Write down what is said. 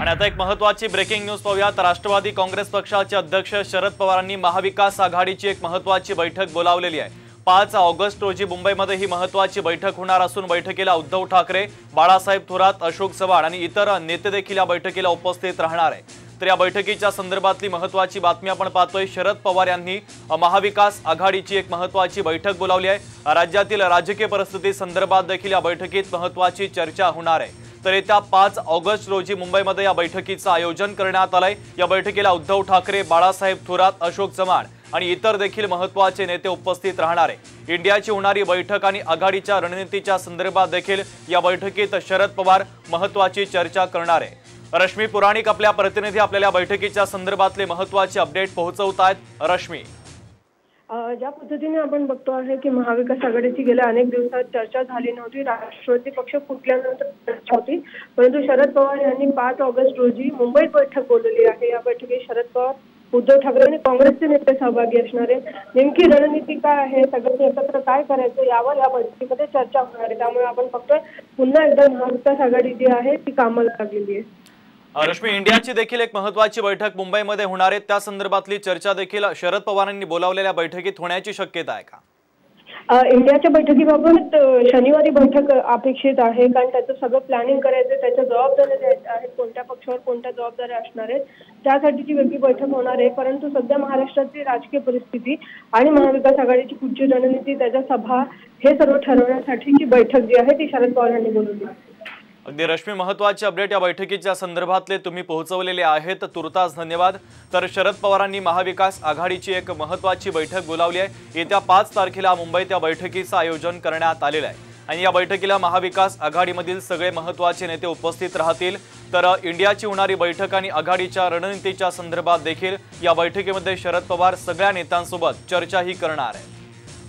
आणि आता एक महत्वाची ब्रेकिंग न्यूज पाहूयात. राष्ट्रवादी काँग्रेस पक्षाचे अध्यक्ष शरद पवारांनी महाविकास आघाडीची एक महत्वाची बैठक बोलावलेली आहे. पाच ऑगस्ट रोजी मुंबईमध्ये ही महत्वाची बैठक होणार असून बैठकीला उद्धव ठाकरे बाळासाहेब थोरात अशोक चव्हाण आणि इतर नेते देखील या बैठकीला उपस्थित राहणार आहे. तर या बैठकीच्या संदर्भातली महत्वाची बातमी आपण पाहतोय. शरद पवार यांनी महाविकास आघाडीची एक महत्वाची बैठक बोलावली आहे. राज्यातील राजकीय परिस्थिती संदर्भात देखील या बैठकीत महत्वाची चर्चा होणार आहे. तर येत्या पाच ऑगस्ट रोजी मुंबईमध्ये या बैठकीचं आयोजन करण्यात आलंय. या बैठकीला उद्धव ठाकरे बाळासाहेब थोरात अशोक चव्हाण आणि इतर देखील महत्त्वाचे नेते उपस्थित राहणार. आहे इंडियाची होणारी बैठक आणि आघाडीच्या रणनीतीच्या संदर्भात देखील या बैठकीत शरद पवार महत्वाची चर्चा करणार. आहे रश्मी पुराणिक आपल्या प्रतिनिधी आपल्याला बैठकीच्या संदर्भातले महत्त्वाचे अपडेट पोहोचवत आहेत रश्मी. ज्या पद्धतीने आपण बघतो आहे की महाविकास आघाडीची गेल्या अनेक दिवसात चर्चा झाली नव्हती राष्ट्रवादी पक्ष फुटल्यानंतर चर्चा होती. परंतु शरद पवार यांनी पाच ऑगस्ट रोजी मुंबईत बैठक बोलवली आहे. या बैठकीत शरद पवार उद्धव ठाकरे आणि काँग्रेसचे नेते सहभागी असणारे नेमकी रणनीती काय आहे? सगळ्यांनी एकत्र काय करायचं? यावर या बैठकीमध्ये चर्चा होणार आहे. त्यामुळे आपण बघतोय पुन्हा एकदा महाविकास आघाडी जी आहे ती कामाला लागलेली आहे. रश्मी इंडियाची देखील एक महत्वाची बैठक मुंबईमध्ये होणार आहे. त्या संदर्भातली चर्चा देखील शरद पवारांनी बोलावलेल्या बैठकीत होण्याची शक्यता आहे का? इंडियाच्या बैठकीबाबत शनिवारी बैठक अपेक्षित आहे. कारण त्याचं सगळं प्लॅनिंग करायचं त्याच्या जबाबदाऱ्या आहेत कोणत्या पक्षावर कोणत्या जबाबदाऱ्या असणार आहेत त्यासाठीची वेगळी बैठक होणार आहे. परंतु सध्या महाराष्ट्राची राजकीय परिस्थिती आणि महाविकास आघाडीची पुढची रणनीती त्याच्या सभा हे सर्व ठरवण्यासाठीची बैठक जी आहे ती शरद पवार यांनी बोलवली. आहे. अगदी रश्मी महत्त्वाचे अपडेट या बैठकीच्या संदर्भातले तुम्ही पोहोचवलेले आहेत. तुर्तास धन्यवाद. तर शरद पवारांनी महाविकास आघाडीची एक महत्वाची बैठक बोलावली आहे. येत्या पाच तारखेला मुंबईत या बैठकीचं आयोजन करण्यात आलेलं आहे. आणि या बैठकीला महाविकास आघाडीमधील सगळे महत्त्वाचे नेते उपस्थित राहतील. तर इंडियाची होणारी बैठक आणि आघाडीच्या रणनीतीच्या संदर्भात देखील या बैठकीमध्ये शरद पवार सगळ्या नेत्यांसोबत चर्चाही करणार आहे